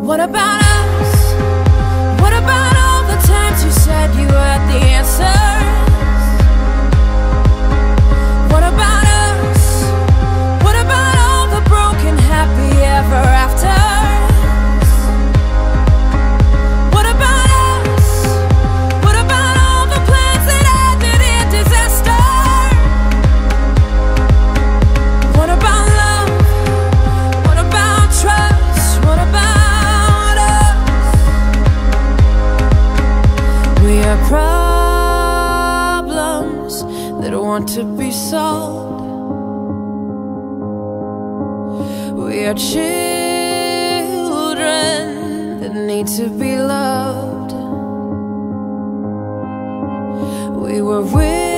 What about us? We are problems that want to be solved. We are children that need to be loved. We were with